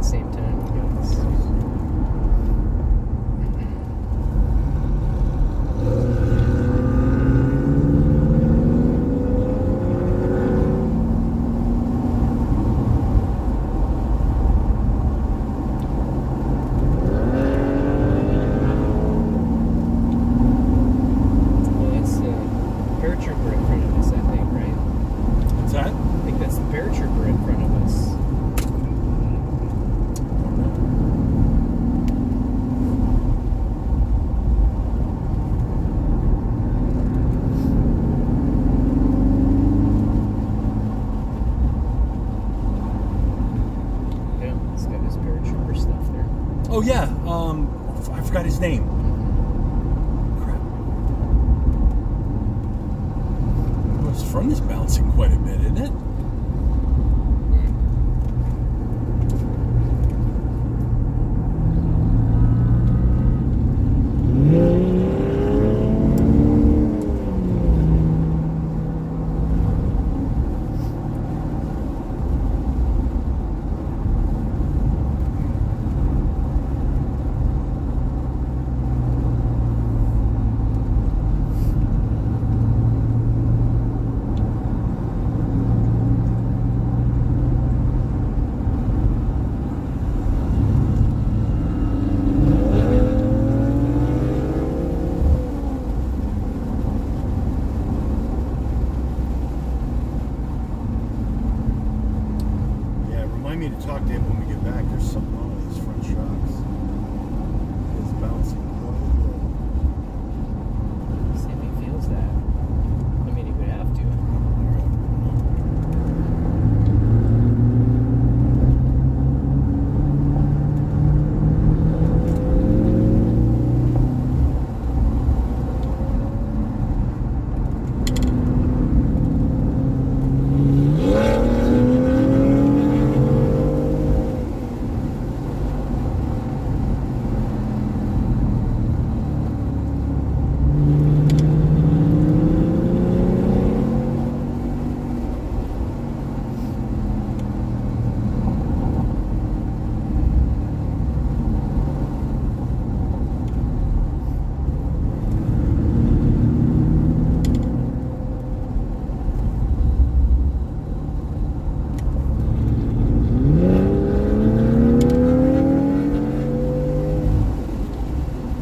the same time. You know, it's- Well, that's the paratrooper in front of us, I think, right? What's that? I think that's the paratrooper in front of us. Yeah, he's got his paratrooper stuff there. Oh yeah. Um, I forgot his name. Crap. Well, his front is bouncing quite a bit, isn't it? Me to talk to him when we get back. There's something wrong with his front shocks. It's bouncing quite a bit. See if he feels that. I mean, he would have to.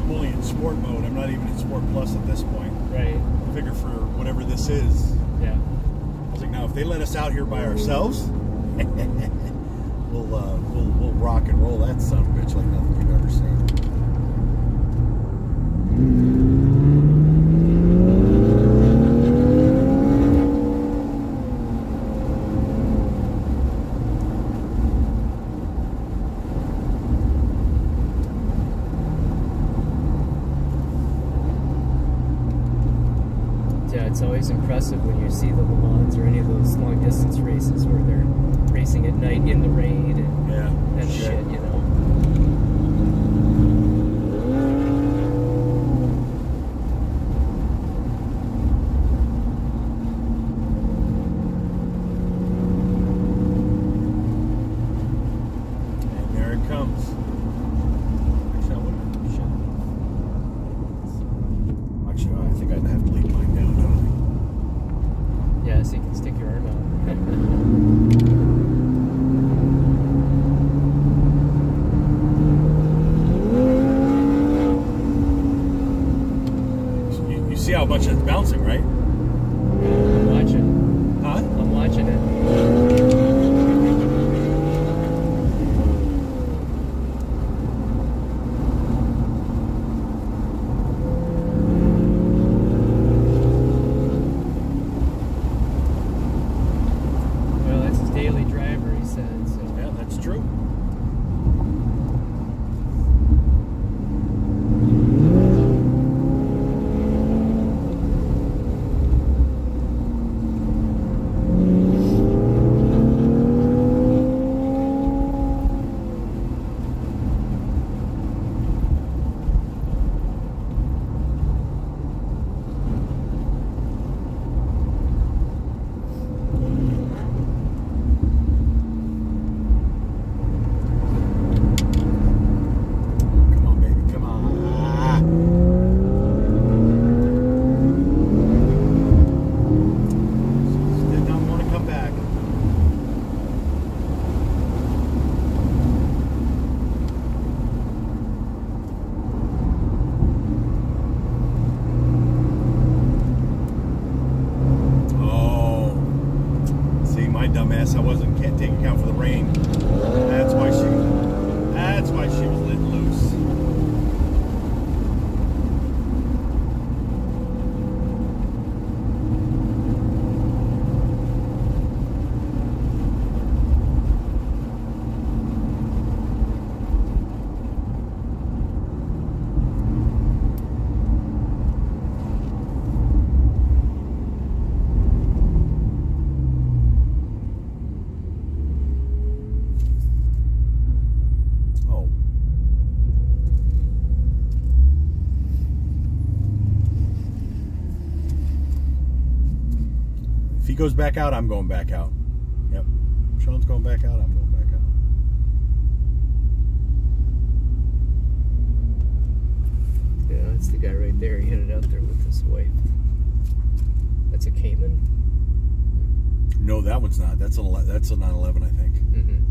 I'm only in sport mode. I'm not even in sport plus at this point. Right. I figure for whatever this is. Yeah. I was like, now if they let us out here by ourselves, we'll uh, we'll we'll rock and roll that son of a bitch like nothing you've ever seen. The rain and, Yeah. and shit, you know. Goes back out, I'm going back out. Yep. Sean's going back out, I'm going back out. Yeah, that's the guy right there. He headed out there with his wife. That's a Cayman. No, that one's not. That's a that's a 911, I think. Mm-hmm.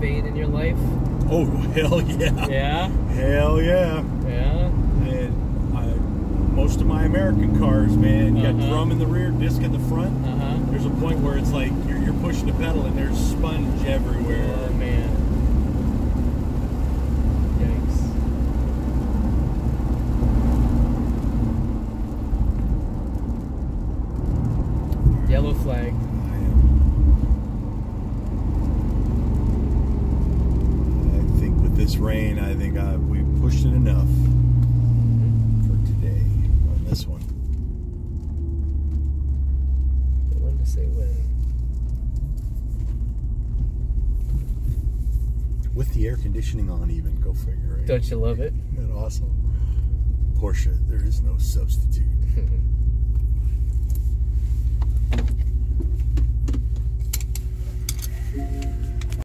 Fade in your life? Oh, hell yeah. Yeah. Hell yeah. Yeah. And I, most of my American cars, man, you got Uh-huh. drum in the rear, disc in the front. Uh huh. There's a point where it's like you're, you're pushing the pedal and there's sponge everywhere. Oh man. With the air conditioning on, even go figure. Right? Don't you love it? Isn't that awesome? Porsche, there is no substitute.